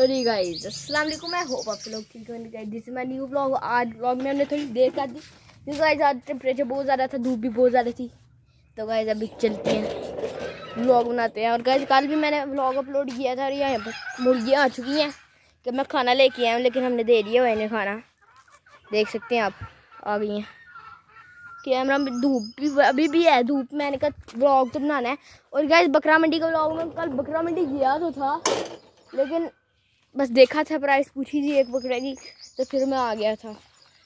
तो जी गाइस अस्सलाम वालेकुम मैं होप आप लोग ठीक होंगे guys this my new blog आज व्लॉग में हमने थोड़ी देर कर दी क्योंकि गाइस आज टेम्परेचर बहुत ज़्यादा था, धूप भी बहुत ज़्यादा थी। तो गाइस अभी चलते हैं। व्लॉग बनाते हैं। और गाइस कल भी मैंने व्लॉग अपलोड किया था और यहाँ पर मुर्गियाँ आ चुकी हैं कि मैं खाना लेके आया हूँ, लेकिन हमने दे दिया हुआ इन्हें खाना। देख सकते हैं आप। आ गई हैं। कैमरा में धूप भी, अभी भी है धूप। मैंने कहा व्लॉग तो बनाना है। और गाइस बकरा मंडी का व्लॉग में कल बकरा मंडी गया तो था, लेकिन बस देखा था प्राइस पूछी थी एक बकरे की तो फिर मैं आ गया था।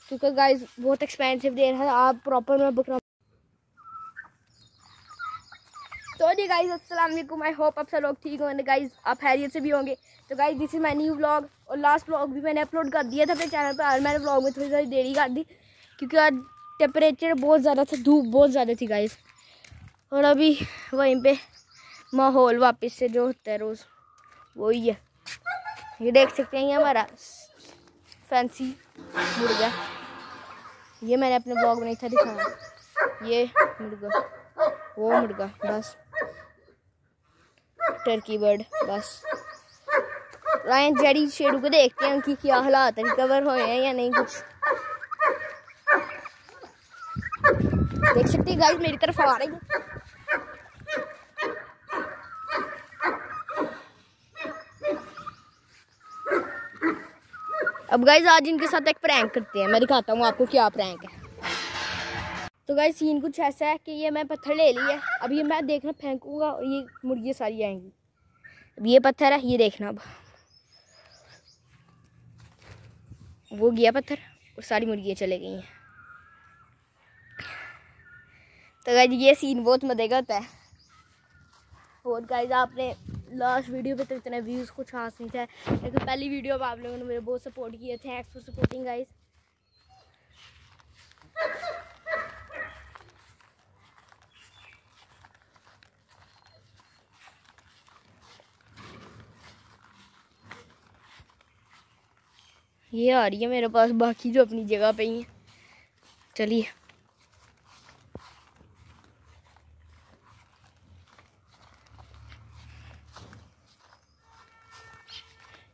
क्योंकि गाइस बहुत एक्सपेंसिव दे रहा था, आप प्रॉपर में बकरा तो जी गाइस अस्सलाम वालेकुम आई होप आप सब लोग ठीक होंगे। गाइस आप हैरियत से भी होंगे। तो guys this is my new vlog और लास्ट व्लॉग भी मैंने अपलोड कर दिया था अपने चैनल पर। और मैंने व्लॉग में थोड़ी थोड़ी देरी कर दी, क्योंकि आज टेम्परेचर बहुत ज़्यादा था, धूप बहुत ज़्यादा थी गाइस और अभी वहीं पर माहौल वापस से जो होता है रोज़, वही है। ये देख सकते हैं ये हमारा फैंसी मुर्गा। ये मैंने अपने ब्लॉग में नहीं था दिखाया। ये मुर्गा, वो मुर्गा, बस। टर्की बर्ड बस। रायन जड़ी शेडू को देखते हैं उनकी क्या हालात रिकवर हुए हैं या नहीं कुछ। देख सकते हैं गाइस मेरी तरफ़ आ रही है। अब गाइज़ आज इनके साथ एक प्रैंक करते हैं। मैं दिखाता हूँ आपको क्या प्रैंक है। तो गाइज़ सीन कुछ ऐसा है कि ये मैं पत्थर ले लिया अब ये मैं देखना फेंकूँगा और ये मुर्गियाँ सारी आएँगी। अब ये पत्थर है, ये देखना अब। वो गया पत्थर और सारी मुर्गियाँ चले गई हैं। तो गाइज़ ये सीन बहुत मज़े होता है और गाइज़ आपने लास्ट वीडियो पे तो इतने व्यूज़ कुछ खास नहीं थे। लेकिन पहली वीडियो में आप लोगों ने मेरे बहुत सपोर्ट किए थैंक्स फॉर सपोर्टिंग गाइस ये आ रही है मेरे पास, बाकी जो अपनी जगह पे ही है। चलिए।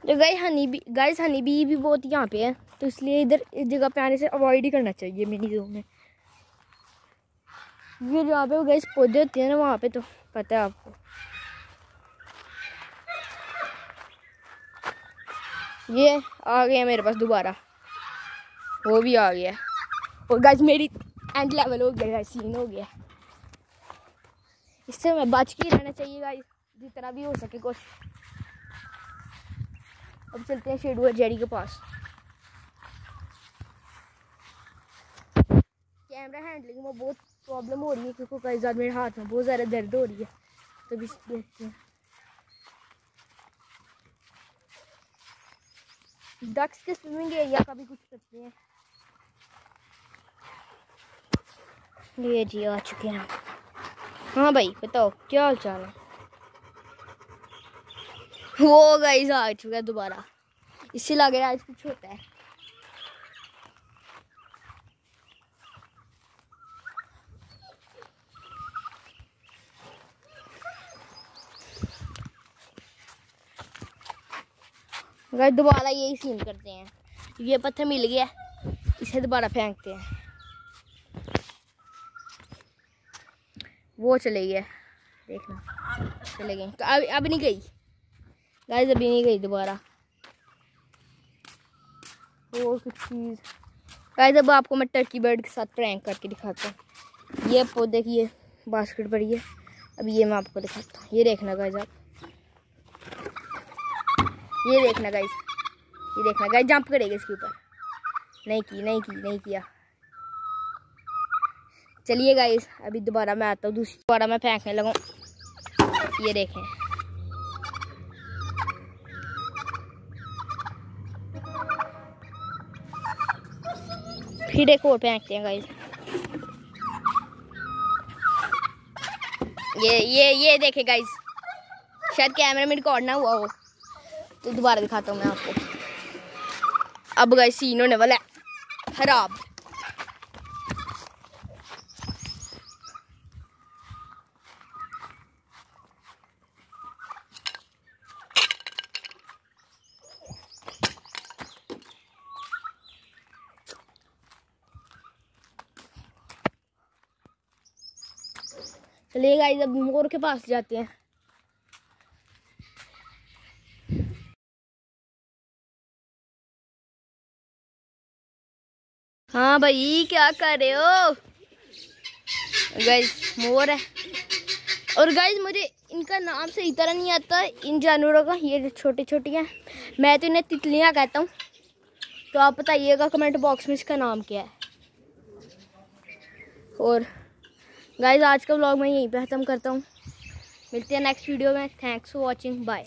तो गाय हनी भी गाइस हनी बी भी बहुत यहाँ पे है तो इसलिए इधर इस जगह पे आने से अवॉइड ही करना चाहिए मिनी जू में। ये जहाँ पे गाइस पौधे होते हैं ना, वहाँ पे तो पता है आपको। ये आ गया मेरे पास दोबारा। वो भी आ गया और गाइस मेरी एंड लेवल हो गया गाइस सीन हो गया इससे मैं बच के रहना चाहिए गाइस जितना भी हो सके कोशिश अब चलते हैं शेडू जेडी के पास। कैमरा हैंडलिंग में बहुत प्रॉब्लम हो रही है क्योंकि कई ज़्यादा मेरे हाथ में बहुत ज़्यादा दर्द हो रही है। तो भी देखते हैं। डक्स के स्विमिंग एरिया का भी कुछ करते हैं। ये जी आ चुके हैं। हाँ भाई, बताओ, क्या हाल चाल है? वो गाइस आ चुका है दोबारा। इससे लग रहा है कुछ होता है। गाइस दोबारा यही सीन करते हैं, ये पत्थर मिल गया, इसे दोबारा फेंकते हैं। वो चले गए देखना, चले गए। तो अब अब नहीं गई। गाइस अभी नहीं गई दोबारा। और कुछ चीज़। गाइस अब आपको मैं टर्की बर्ड के साथ प्रैंक करके दिखाता हूँ। ये पौधे की ये बास्केट पड़ी है अभी ये मैं आपको दिखाता हूँ। ये देखना गाइस आप। ये देखना गाइस ये देखना गाइस जंप करेगा इसके ऊपर। नहीं की नहीं की, नहीं किया। चलिए गाइस अभी दोबारा मैं आता हूँ। दूसरी दोबारा मैं फेंकने लगूँ। ये देखें। फिर एक और फेंकते हैं गाइस ये ये ये देखे गाइस शायद कैमरे में रिकॉर्ड ना हुआ हो. तो दोबारा दिखाता हूँ मैं आपको. अब गाइस सीन होने वाला है. खराब. चलिए गाइस अब मोर के पास जाते हैं। हाँ भाई, क्या कर रहे हो? गाइस मोर है। और गाइस मुझे इनका नाम सही तरह नहीं आता, इन जानवरों का, ये छोटी छोटी हैं। मैं तो इन्हें तितलियाँ कहता हूँ। तो आप बताइएगा कमेंट बॉक्स में इसका नाम क्या है। और गाइस आज का ब्लॉग मैं यहीं पे ख़त्म करता हूँ। मिलते हैं नेक्स्ट वीडियो में। Thanks for watching bye